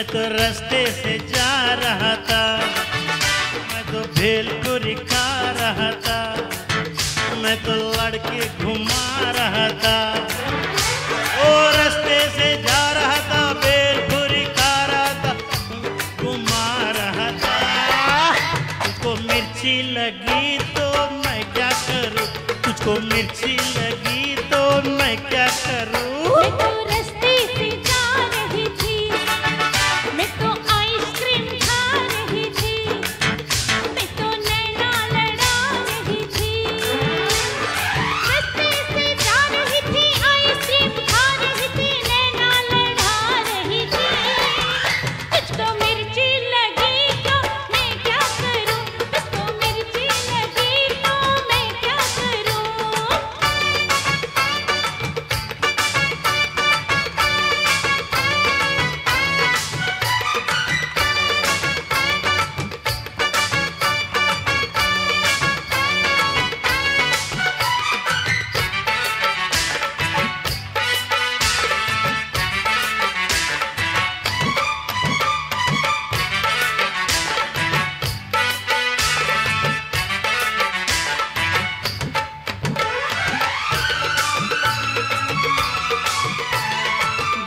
मैं तो रास्ते से जा रहा था। मैं तो भेलपुरी खा रहा था। मैं तो लड़के घुमा रहा था। ओ, रास्ते से जा रहा था, भेलपुरी खा रहा था। घुमा रहा था। मिर्ची लगी तो मैं क्या करूँ? तुझको मिर्ची लगी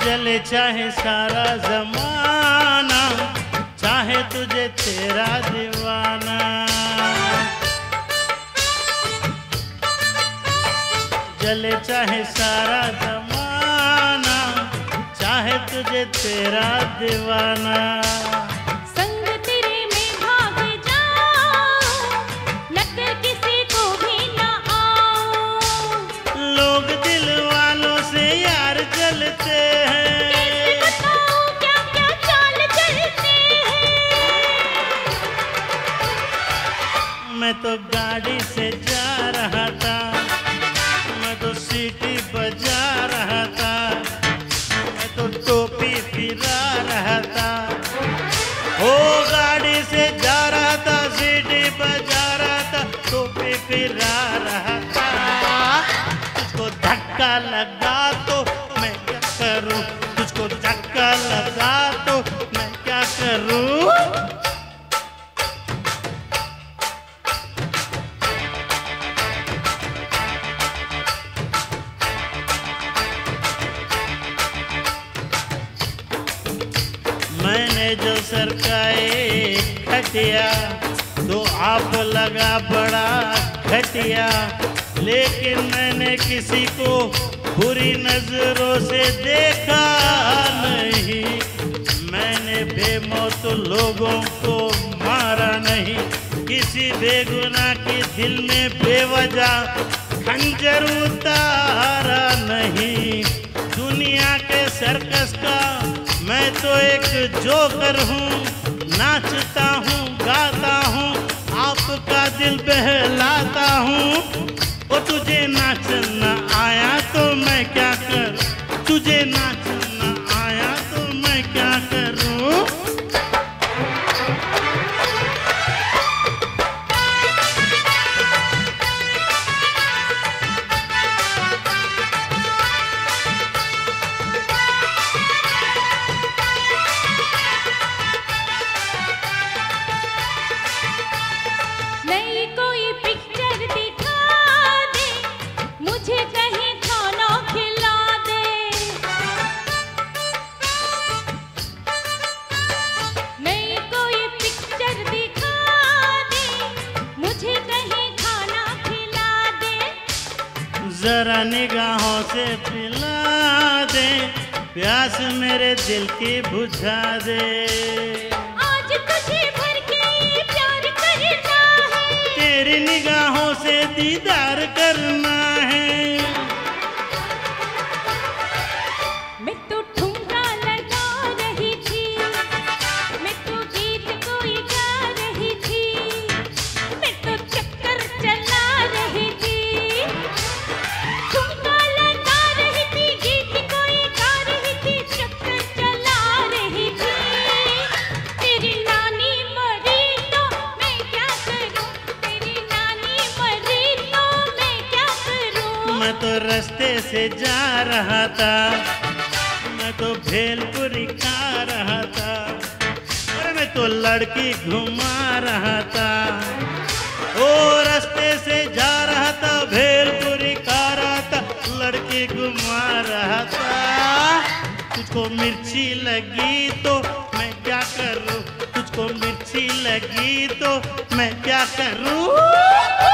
जले चाहे सारा जमाना, चाहे तुझे तेरा दीवाना। जले चाहे सारा जमाना, चाहे तुझे तेरा दीवाना। मैं तो गाड़ी से जा रहा था। मैं तो सीटी बजा रहा था। मैं तो टोपी फिरा रहा था। गाड़ी से जा रहा था, सीटी बजा रहा था, टोपी फिरा रहा था। तुझको धक्का लगा तो मैं क्या करूँ? तुझको धक्का जो सरकाए खटिया तो आप लगा बड़ा घटिया लेकिन मैंने किसी को बुरी नज़रों से देखा नहीं। मैंने बेमौत लोगों को मारा नहीं। किसी बेगुनाह के दिल में बेवजह खंजर उतारा नहीं। दुनिया के सर्कस का मैं तो एक जोकर हूँ, नाचता हूँ, गाता हूँ, आपका दिल बहलाता हूँ। वो तुझे नाचना जरा निगाहों से पिला दे प्यास मेरे दिल की बुझा दे। आज तुझे भर के प्यार करना है। तेरी निगाहों से दीदार करना से जा रहा था। मैं तो भेलपुरी खा रहा था। अरे मैं तो लड़की घुमा रहा था। ओ रास्ते से जा रहा था, भेलपुरी खा रहा था, लड़की घुमा रहा था। तुझको मिर्ची लगी तो मैं क्या करूँ? तुझको मिर्ची लगी तो मैं क्या करूँ?